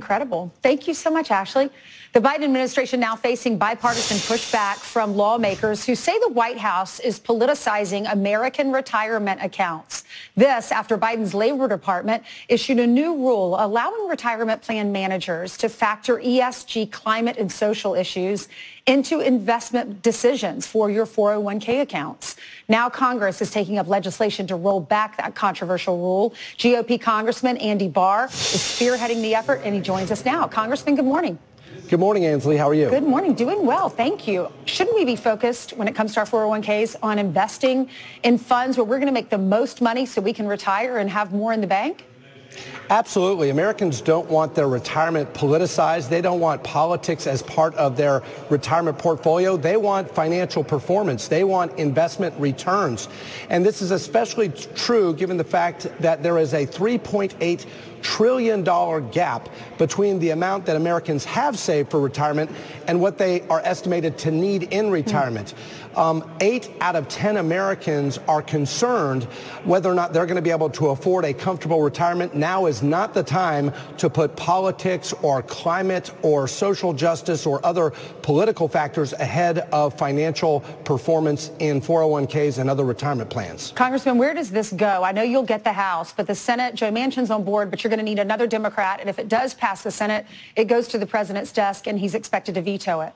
incredible. Thank you so much, Ashley. The Biden administration now facing bipartisan pushback from lawmakers who say the White House is politicizing American retirement accounts. This after Biden's Labor Department issued a new rule allowing retirement plan managers to factor ESG climate and social issues into investment decisions for your 401k accounts. Now Congress is taking up legislation to roll back that controversial rule. GOP Congressman Andy Barr is spearheading the effort and he joins us now. Congressman, good morning. Good morning, Ainsley. How are you? Good morning. Doing well. Thank you. Shouldn't we be focused when it comes to our 401ks on investing in funds where we're going to make the most money so we can retire and have more in the bank? Absolutely. Americans don't want their retirement politicized. They don't want politics as part of their retirement portfolio. They want financial performance. They want investment returns. And this is especially true given the fact that there is a 3.8 trillion dollar gap between the amount that Americans have saved for retirement and what they are estimated to need in retirement. Um, eight out of 10 Americans are concerned whether or not they're going to be able to afford a comfortable retirement. Now is not the time to put politics or climate or social justice or other political factors ahead of financial performance in 401ks and other retirement plans. Congressman, where does this go? I know you'll get the House, but the Senate, Joe Manchin's on board, but you're going to need another Democrat. And if it does pass the Senate, it goes to the president's desk and he's expected to veto it.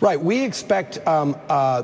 Right. We expect um, uh,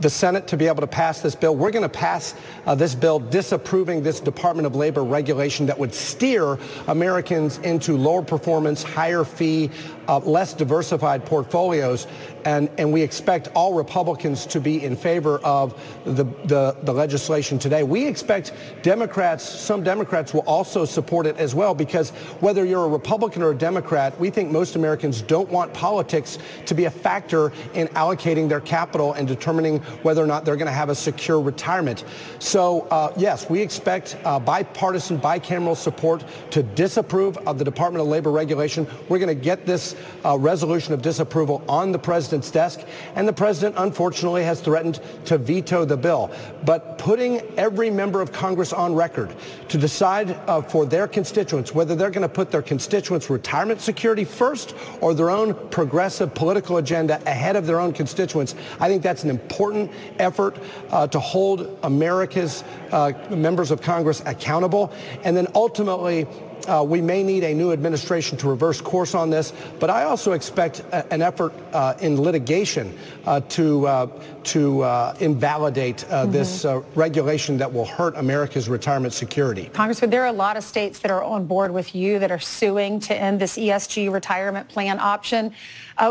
the Senate to be able to pass this bill. We're going to pass uh, this bill disapproving this Department of Labor regulation that would steer Americans into lower performance, higher fee, uh, less diversified portfolios. And, and we expect all Republicans to be in favor of the, the, the legislation today. We expect Democrats, some Democrats will also support it as well because whether you're a Republican or a Democrat, we think most Americans don't want politics to be a factor in allocating their capital and determining whether or not they're going to have a secure retirement. So, uh, yes, we expect uh, bipartisan, bicameral support to disapprove of the Department of Labor regulation. We're going to get this uh, resolution of disapproval on the president's desk, and the president, unfortunately, has threatened to veto the bill. But putting every member of Congress on record to decide uh, for their constituents whether they're going to put their constituents' retirement security first or their own progressive political agenda ahead of their own constituents, I think that's an important effort uh, to hold America's uh, members of Congress accountable. And then ultimately, uh, we may need a new administration to reverse course on this, but I also expect a, an effort uh, in litigation uh, to uh, to uh, invalidate uh, mm-hmm. this regulation that will hurt America's retirement security. Congressman, there are a lot of states that are on board with you that are suing to end this ESG retirement plan option.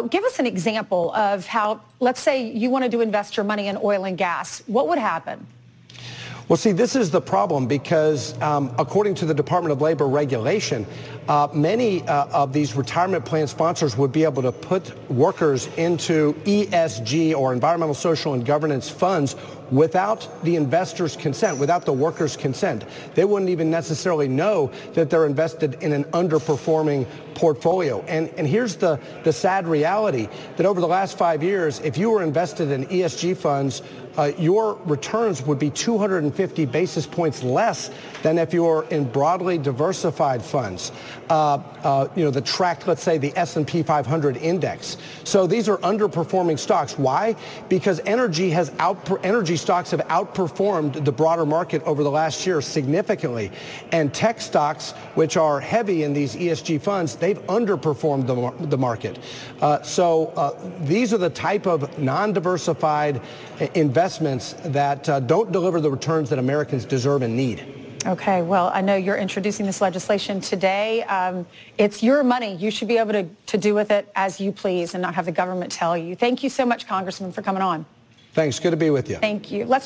give us an example of how, let's say you wanted to invest your money in oil and gas. What would happen? Well, see, this is the problem because um, according to the Department of Labor regulation, uh, many uh, of these retirement plan sponsors would be able to put workers into ESG or environmental, social, and governance funds without the investor's consent, without the worker's consent. They wouldn't even necessarily know that they're invested in an underperforming portfolio. And, and here's the, the sad reality that over the last five years, if you were invested in ESG funds, uh, your returns would be 250 basis points less than if you were in broadly diversified funds. Uh, uh, you know, the tracked, let's say, the S&P 500 index. So these are underperforming stocks. Why? Because energy has energy stocks have outperformed the broader market over the last year significantly. And tech stocks, which are heavy in these ESG funds, they've underperformed the, the market. Uh, so uh, these are the type of non-diversified investments that uh, don't deliver the returns that Americans deserve and need. Okay, well, I know you're introducing this legislation today. Um, it's your money. You should be able to, to do with it as you please and not have the government tell you. Thank you so much, Congressman, for coming on. Thanks. Good to be with you. Thank you. Let's try